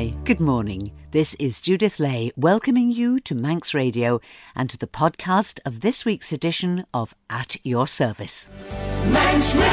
am I. Good morning. This is Judith Ley welcoming you to Manx Radio and to the podcast of this week's edition of At Your Service. Manx Radio.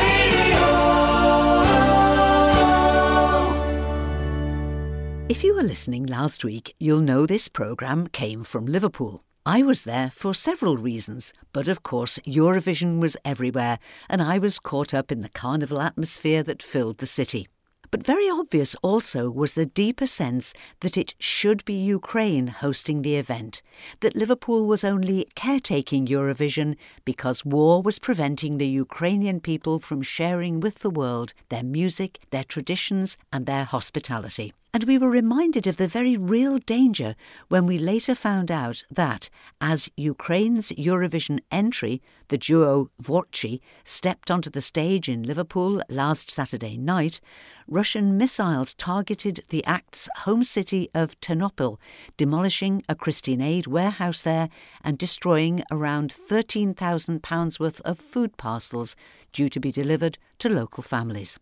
If you were listening last week, you'll know this programme came from Liverpool. I was there for several reasons, but of course, Eurovision was everywhere, and I was caught up in the carnival atmosphere that filled the city. But very obvious also was the deeper sense that it should be Ukraine hosting the event, that Liverpool was only caretaking Eurovision because war was preventing the Ukrainian people from sharing with the world their music, their traditions, and their hospitality. And we were reminded of the very real danger when we later found out that, as Ukraine's Eurovision entry, the duo Tvorchi, stepped onto the stage in Liverpool last Saturday night, Russian missiles targeted the act's home city of Ternopil, demolishing a Christian Aid warehouse there and destroying around £13,000 worth of food parcels due to be delivered to local families.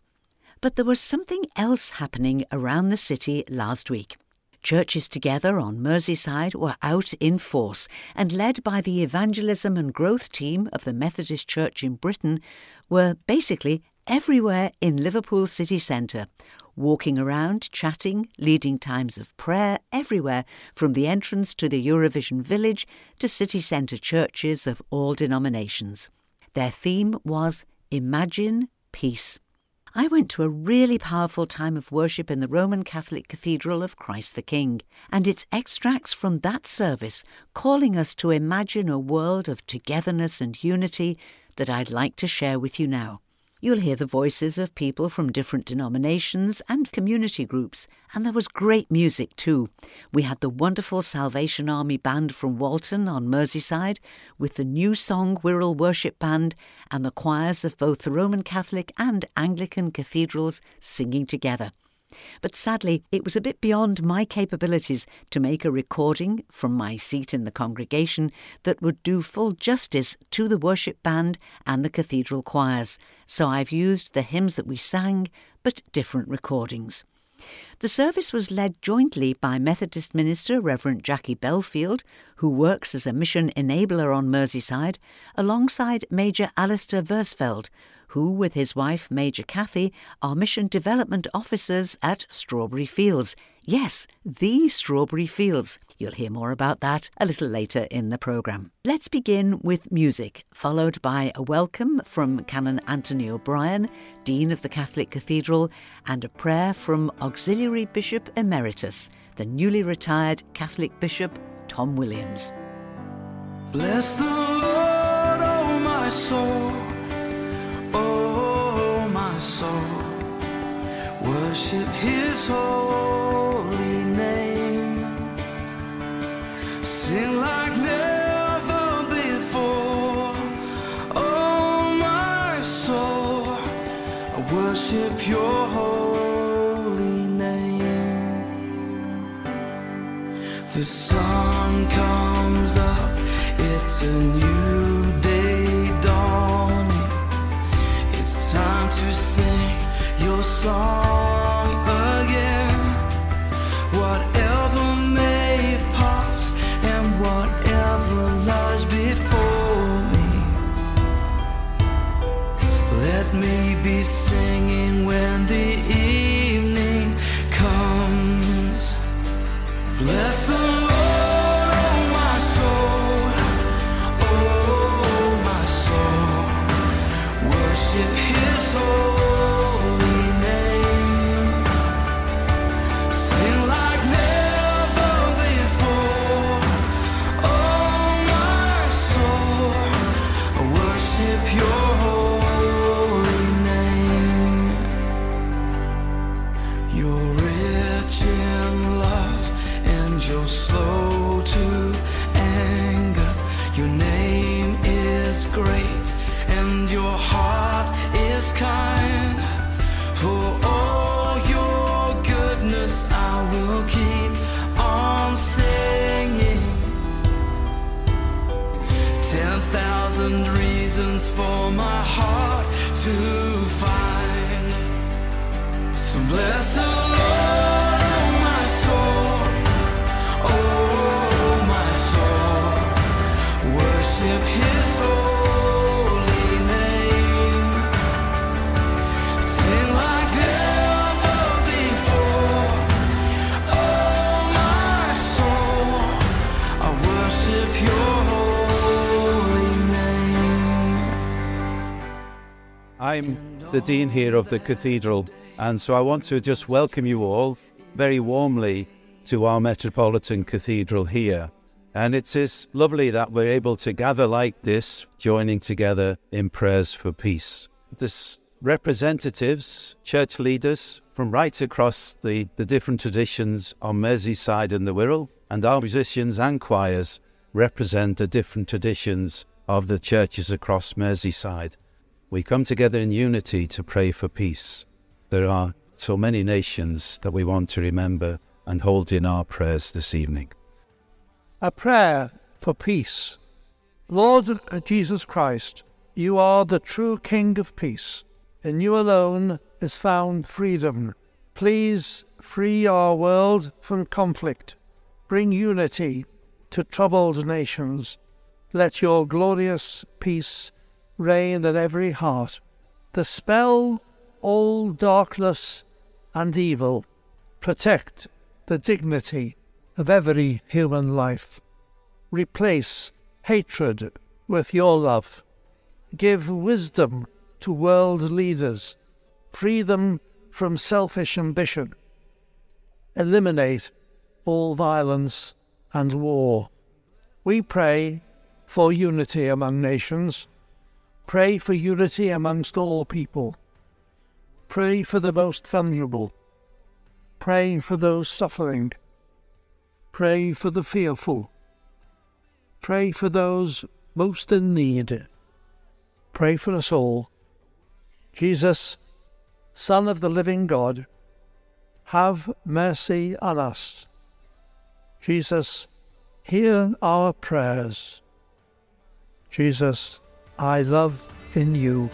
But there was something else happening around the city last week. Churches Together on Merseyside were out in force and led by the evangelism and growth team of the Methodist Church in Britain were basically everywhere in Liverpool city centre, walking around, chatting, leading times of prayer everywhere from the entrance to the Eurovision village to city centre churches of all denominations. Their theme was Imagine Peace. I went to a really powerful time of worship in the Roman Catholic Cathedral of Christ the King, and it's extracts from that service calling us to imagine a world of togetherness and unity that I'd like to share with you now. You'll hear the voices of people from different denominations and community groups, and there was great music too. We had the wonderful Salvation Army Band from Walton on Merseyside, with the New Song Wirral Worship Band, and the choirs of both the Roman Catholic and Anglican cathedrals singing together. But sadly, it was a bit beyond my capabilities to make a recording from my seat in the congregation that would do full justice to the worship band and the cathedral choirs, so I've used the hymns that we sang, but different recordings. The service was led jointly by Methodist minister Reverend Jackie Belfield, who works as a mission enabler on Merseyside, alongside Major Alistair Versfeld, who, with his wife Major Kathy, are mission development officers at Strawberry Fields. Yes, the Strawberry Fields. You'll hear more about that a little later in the programme. Let's begin with music, followed by a welcome from Canon Anthony O'Brien, Dean of the Catholic Cathedral, and a prayer from Auxiliary Bishop Emeritus, the newly retired Catholic Bishop Tom Williams. Bless the Lord, oh my soul my soul. Worship his Like never before. Oh, my soul. I worship your holy name. The sun comes up, it's a new day. I'm the Dean here of the Cathedral, and so I want to just welcome you all very warmly to our Metropolitan Cathedral here. And it is lovely that we're able to gather like this, joining together in prayers for peace. This representatives, church leaders from right across the, the different traditions on Merseyside and the Wirral, and our musicians and choirs represent the different traditions of the churches across Merseyside. We come together in unity to pray for peace. There are so many nations that we want to remember and hold in our prayers this evening. A prayer for peace. Lord Jesus Christ, you are the true King of peace. In you alone is found freedom. Please free our world from conflict. Bring unity to troubled nations. Let your glorious peace reign in every heart. Dispel all darkness and evil. Protect the dignity of every human life. Replace hatred with your love. Give wisdom to world leaders. Free them from selfish ambition. Eliminate all violence and war. We pray for unity among nations. Pray for unity amongst all people. Pray for the most vulnerable. Pray for those suffering. Pray for the fearful. Pray for those most in need. Pray for us all. Jesus, Son of the living God, have mercy on us. Jesus, hear our prayers. Jesus, I love in you.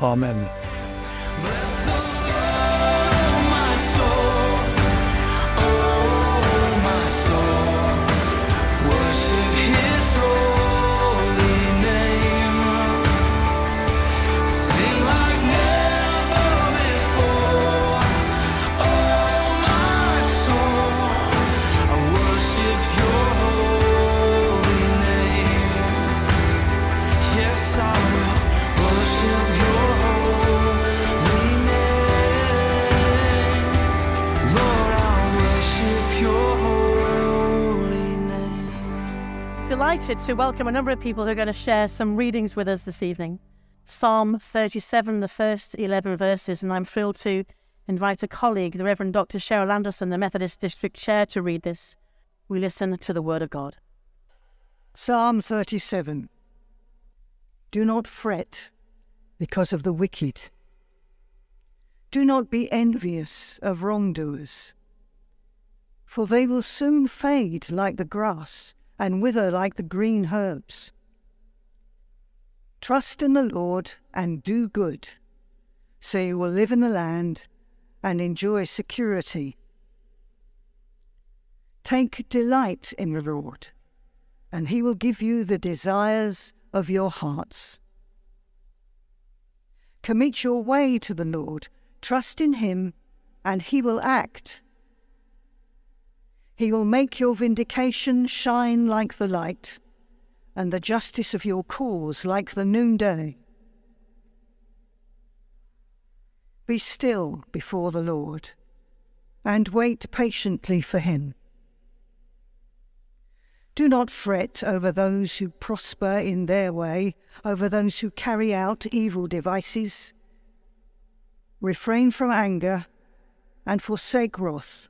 Amen. Delighted to welcome a number of people who are going to share some readings with us this evening. Psalm 37, the first 11 verses, and I'm thrilled to invite a colleague, the Reverend Dr. Sheryl Anderson, the Methodist District Chair, to read this. We listen to the Word of God. Psalm 37 Do not fret because of the wicked. Do not be envious of wrongdoers, for they will soon fade like the grass and wither like the green herbs. Trust in the Lord and do good, so you will live in the land and enjoy security. Take delight in the Lord and he will give you the desires of your hearts. Commit your way to the Lord, trust in him, and he will act. He will make your vindication shine like the light, and the justice of your cause like the noonday. Be still before the Lord, and wait patiently for him. Do not fret over those who prosper in their way, over those who carry out evil devices. Refrain from anger and forsake wrath.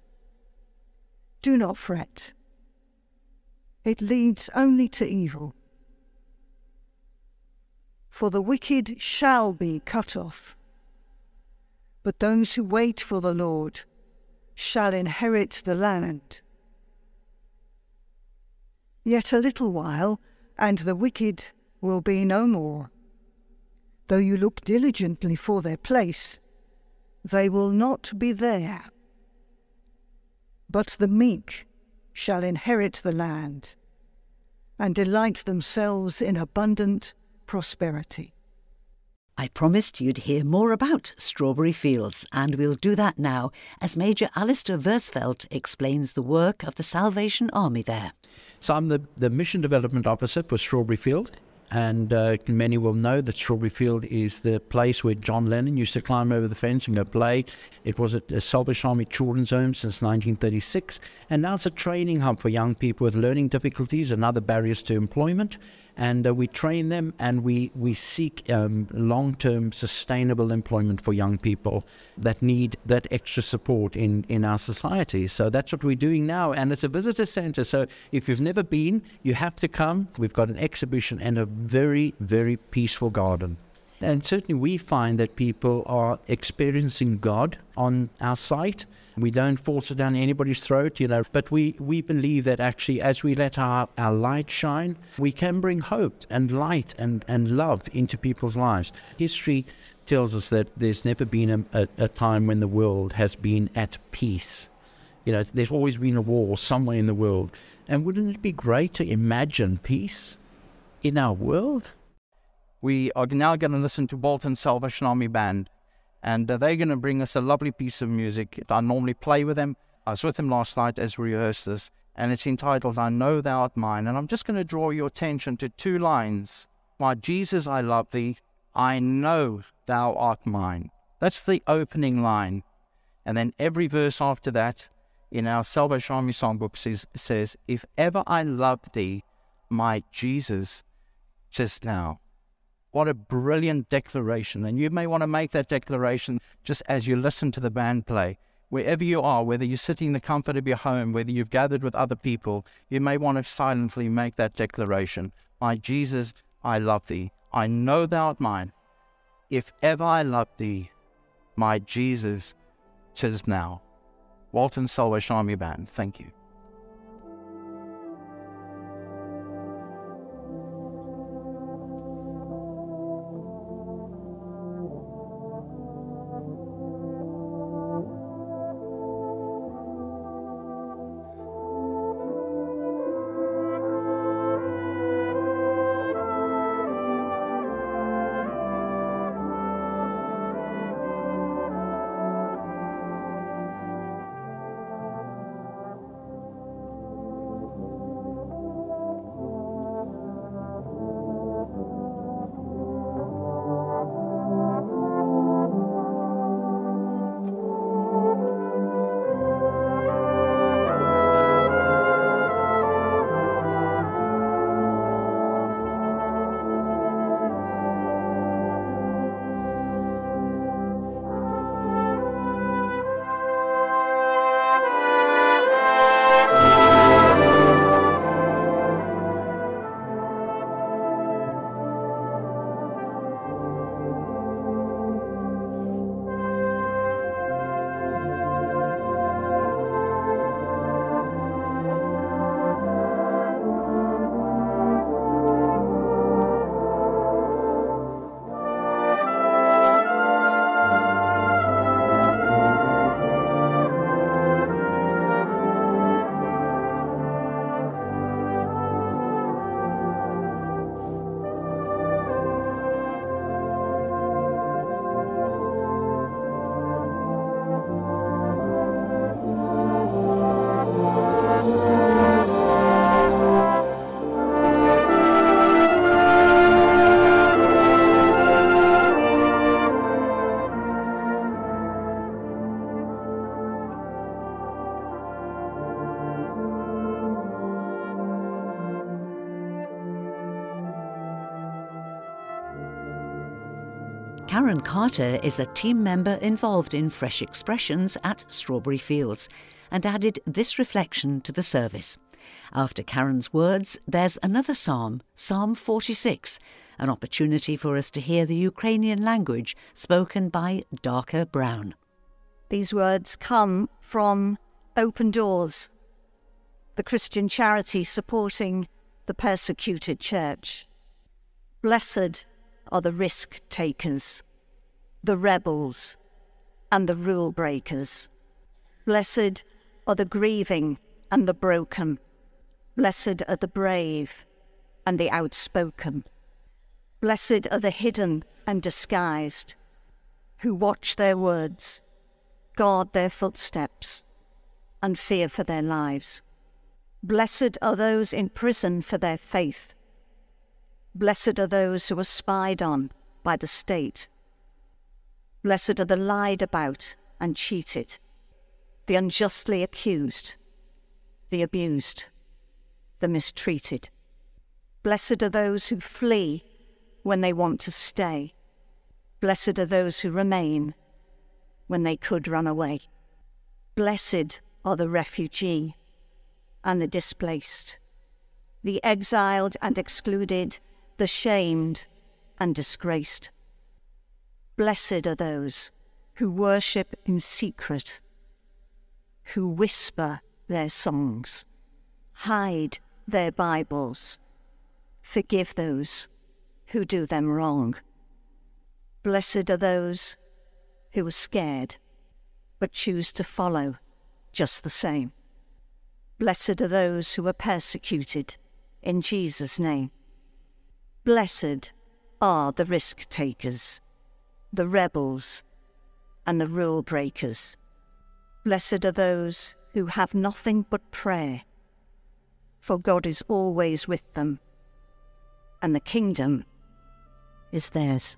Do not fret. It leads only to evil. For the wicked shall be cut off, but those who wait for the Lord shall inherit the land. Yet a little while, and the wicked will be no more. Though you look diligently for their place, they will not be there. But the meek shall inherit the land, and delight themselves in abundant prosperity. I promised you'd hear more about Strawberry Fields, and we'll do that now as Major Alistair Versfeld explains the work of the Salvation Army there. So I'm the, the Mission Development Officer for Strawberry Field, And uh, many will know that Strawberry Field is the place where John Lennon used to climb over the fence and go play. It was a, a Salvation Army children's home since 1936. And now it's a training hub for young people with learning difficulties and other barriers to employment and uh, we train them and we, we seek um, long term sustainable employment for young people that need that extra support in, in our society. So that's what we're doing now. And it's a visitor center. So if you've never been, you have to come. We've got an exhibition and a very, very peaceful garden. And certainly we find that people are experiencing God on our site we don't force it down anybody's throat, you know, but we, we believe that actually as we let our, our light shine, we can bring hope and light and, and love into people's lives. History tells us that there's never been a, a, a time when the world has been at peace. You know, there's always been a war somewhere in the world. And wouldn't it be great to imagine peace in our world? We are now going to listen to Walton Salvation Army Band and uh, they're going to bring us a lovely piece of music. That I normally play with them. I was with them last night as we rehearsed this, and it's entitled I Know Thou Art Mine. And I'm just going to draw your attention to two lines. My Jesus, I love thee. I know thou art mine. That's the opening line. And then every verse after that in our Salvation Army songbook says, says If ever I loved thee, my Jesus, just now. What a brilliant declaration. And you may want to make that declaration just as you listen to the band play. Wherever you are, whether you're sitting in the comfort of your home, whether you've gathered with other people, you may want to silently make that declaration. My Jesus, I love thee. I know thou art mine. If ever I loved thee, my Jesus, tis now. Walton Salvation Army Band, thank you. Carter is a team member involved in Fresh Expressions at Strawberry Fields and added this reflection to the service. After Karen's words, there's another psalm, Psalm 46, an opportunity for us to hear the Ukrainian language spoken by Darker Brown. These words come from Open Doors, the Christian charity supporting the persecuted church. Blessed are the risk takers, the rebels, and the rule breakers. Blessed are the grieving and the broken. Blessed are the brave and the outspoken. Blessed are the hidden and disguised, who watch their words, guard their footsteps, and fear for their lives. Blessed are those in prison for their faith Blessed are those who are spied on by the state. Blessed are the lied about and cheated, the unjustly accused, the abused, the mistreated. Blessed are those who flee when they want to stay. Blessed are those who remain when they could run away. Blessed are the refugee and the displaced, the exiled and excluded, the shamed and disgraced. Blessed are those who worship in secret, who whisper their songs, hide their Bibles, forgive those who do them wrong. Blessed are those who are scared but choose to follow just the same. Blessed are those who are persecuted in Jesus' name. Blessed are the risk takers, the rebels, and the rule breakers. Blessed are those who have nothing but prayer, for God is always with them, and the kingdom is theirs.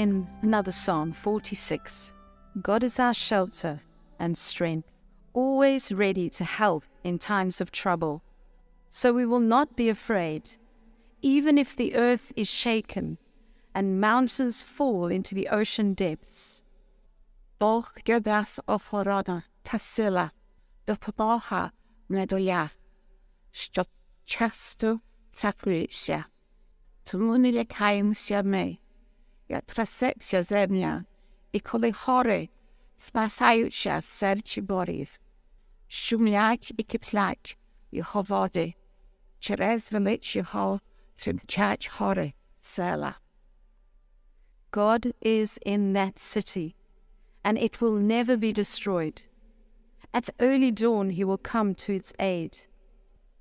In another Psalm 46. God is our shelter and strength, always ready to help in times of trouble. So we will not be afraid, even if the earth is shaken and mountains fall into the ocean depths. Doch gydas ochrona tasila do poboha mnedolia. Stop chastu takrisha. Tumunile kaim siame Ja trasepsia zemia. I koli chory. Spasająca w serci borów. Szumlać i kiplać jeho wody. Через велич його тримчать хори села. God is in that city, and it will never be destroyed. At early dawn, he will come to its aid.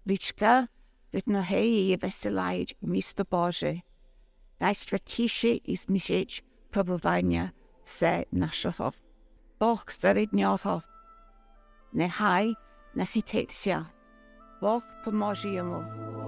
Річка від ноги її веселають місто Боже. najświetniejszy jest mieć próbowanie se naszego Bóg Średniego. Niechaj nachytek się. Bóg pomoże mu.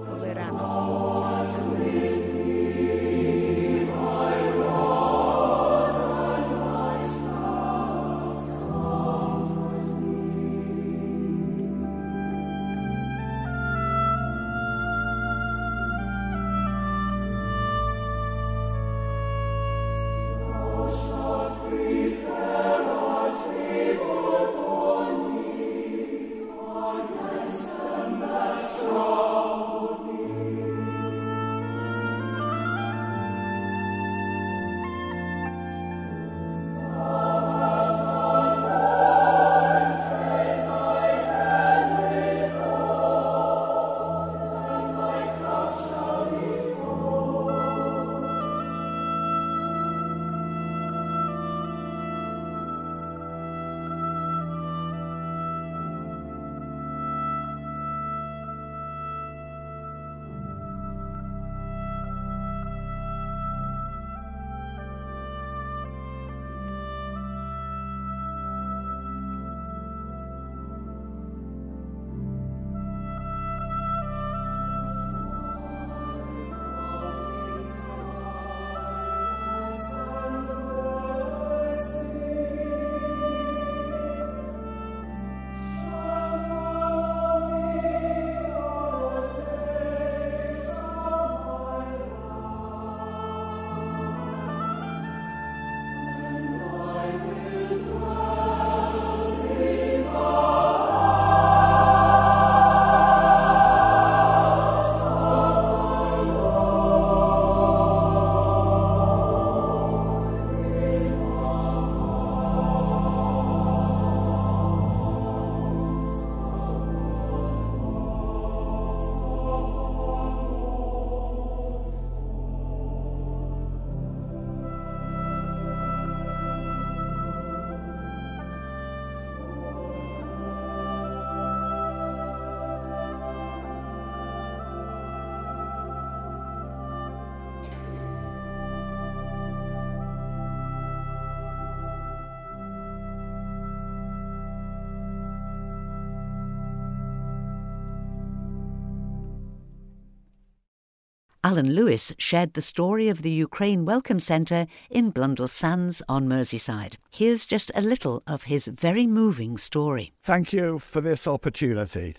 Alan Lewis shared the story of the Ukraine Welcome Centre in Blundell Sands on Merseyside. Here's just a little of his very moving story. Thank you for this opportunity.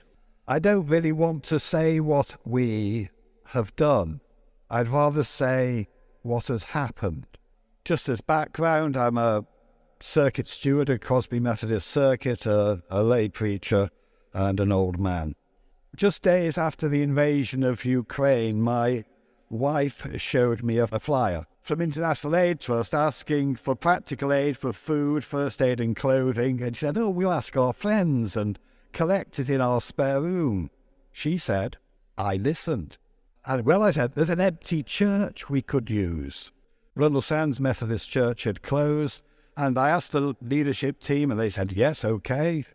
I don't really want to say what we have done. I'd rather say what has happened. Just as background, I'm a circuit steward at Crosby Methodist Circuit, a, a lay preacher, and an old man. Just days after the invasion of Ukraine, my wife showed me a, flyer from International Aid Trust asking for practical aid for food, first aid, and clothing. And she said, Oh, we'll ask our friends and collect it in our spare room. She said, I listened. And well, I said, there's an empty church we could use. Blundell Sands Methodist Church had closed, and I asked the leadership team, and they said, yes, okay.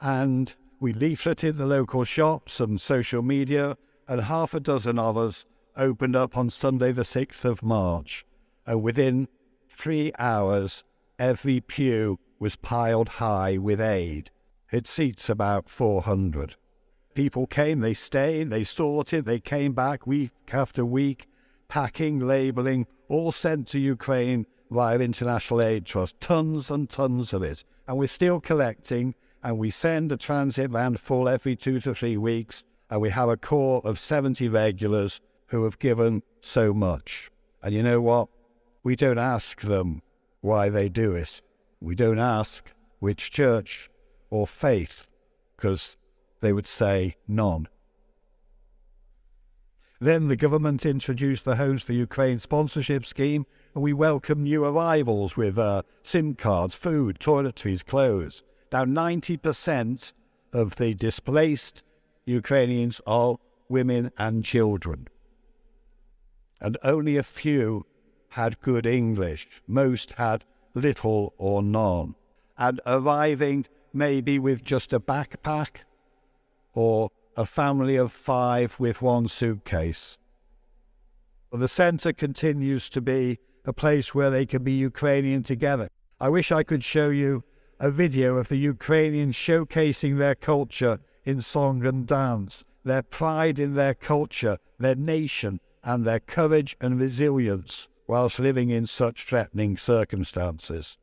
And we leafleted the local shops and social media, and half a dozen of us opened up on Sunday, the 6th of March. And within three hours, every pew was piled high with aid. It seats about 400. People came, they stayed, they sorted, they came back week after week, packing, labelling, all sent to Ukraine via International Aid Trust. Tons and tons of it. And we're still collecting, and we send a transit van full every two to three weeks, and we have a core of 70 regulars who have given so much. And you know what? We don't ask them why they do it. We don't ask which church or faith, because they would say none. Then the government introduced the Homes for Ukraine sponsorship scheme, and we welcome new arrivals with uh, SIM cards, food, toiletries, clothes. Now, 90% of the displaced Ukrainians are women and children and only a few had good English. Most had little or none. And arriving maybe with just a backpack or a family of five with one suitcase. The centre continues to be a place where they can be Ukrainian together. I wish I could show you a video of the Ukrainians showcasing their culture in song and dance, their pride in their culture, their nation, and their courage and resilience whilst living in such threatening circumstances.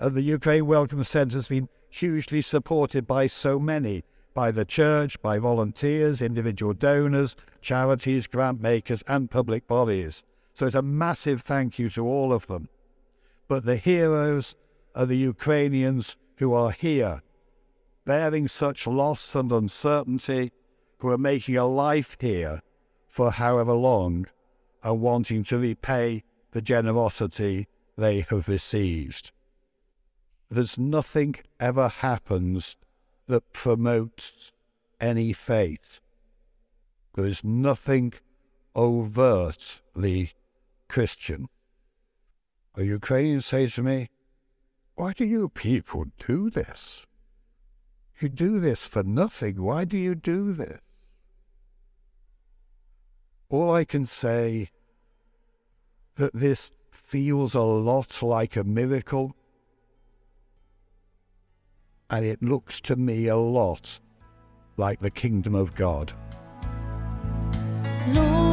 And the Ukraine Welcome Centre has been hugely supported by so many by the church, by volunteers, individual donors, charities, grant makers, and public bodies. So it's a massive thank you to all of them. But the heroes are the Ukrainians who are here, bearing such loss and uncertainty, who are making a life here for however long and wanting to repay the generosity they have received. There's nothing ever happens that promotes any faith. There is nothing overtly Christian. A Ukrainian says to me, Why do you people do this? You do this for nothing. Why do you do this? All I can say that this feels a lot like a miracle and it looks to me a lot like the kingdom of God. Lord.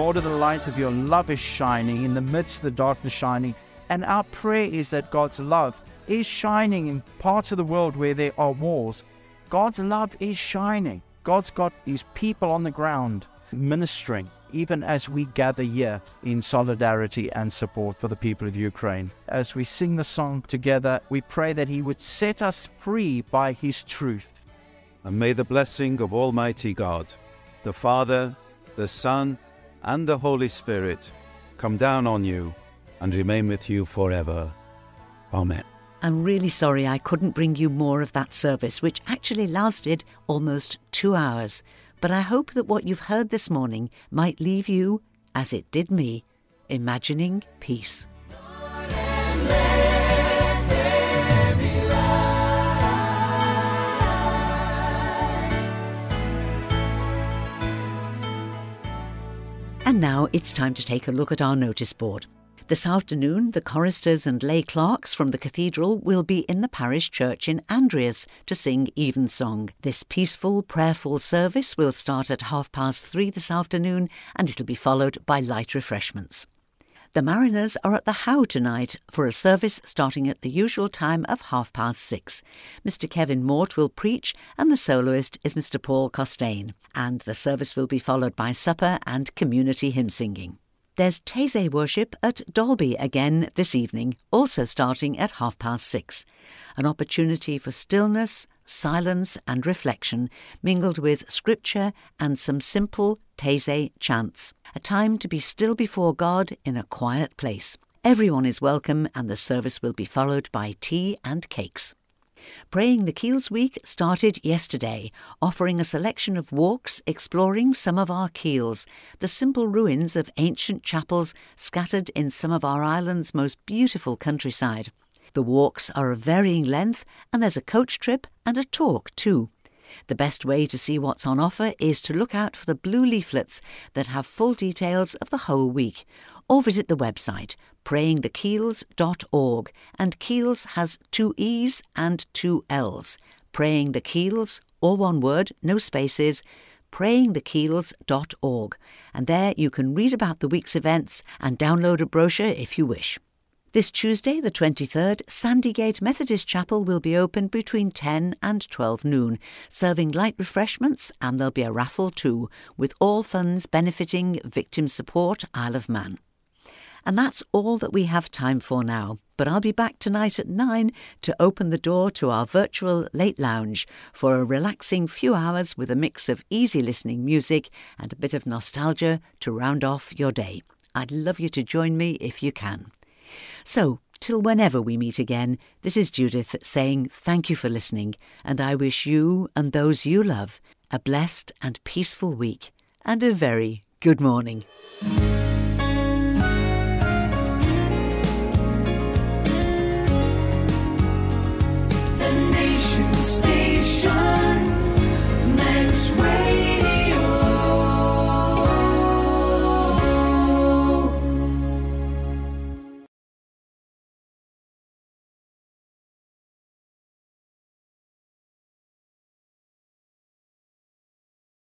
Lord, the light of your love is shining in the midst of the darkness shining. And our prayer is that God's love is shining in parts of the world where there are wars. God's love is shining. God's got his people on the ground ministering, even as we gather here in solidarity and support for the people of Ukraine. As we sing the song together, we pray that he would set us free by his truth. And may the blessing of Almighty God, the Father, the Son, and the Holy Spirit come down on you and remain with you forever. Amen. I'm really sorry I couldn't bring you more of that service, which actually lasted almost two hours. But I hope that what you've heard this morning might leave you, as it did me, imagining peace. And now it's time to take a look at our notice board. This afternoon, the choristers and lay clerks from the cathedral will be in the parish church in Andreas to sing evensong. This peaceful, prayerful service will start at half past three this afternoon and it'll be followed by light refreshments. The Mariners are at the Howe tonight for a service starting at the usual time of half past six. Mr. Kevin Mort will preach, and the soloist is Mr. Paul Costain. And the service will be followed by supper and community hymn singing. There's Taizé worship at Dalby again this evening, also starting at half past six. An opportunity for stillness, silence, and reflection, mingled with scripture and some simple Taizé chants. A time to be still before God in a quiet place. Everyone is welcome, and the service will be followed by tea and cakes. Praying the Keels Week started yesterday, offering a selection of walks exploring some of our keels, the simple ruins of ancient chapels scattered in some of our island's most beautiful countryside. The walks are of varying length, and there's a coach trip and a talk too. The best way to see what's on offer is to look out for the blue leaflets that have full details of the whole week, or visit the website prayingthekeels.org and Keels has two E's and two L's. Praying the Keels, all one word, no spaces, prayingthekeels.org. And there you can read about the week's events and download a brochure if you wish. This Tuesday, the 23rd, Sandygate Methodist Chapel will be open between 10 and 12 noon, serving light refreshments, and there'll be a raffle too, with all funds benefiting Victim Support Isle of Man. And that's all that we have time for now. But I'll be back tonight at 9 to open the door to our virtual late lounge for a relaxing few hours with a mix of easy listening music and a bit of nostalgia to round off your day. I'd love you to join me if you can. So, till whenever we meet again, this is Judith saying thank you for listening, and I wish you and those you love a blessed and peaceful week and a very good morning.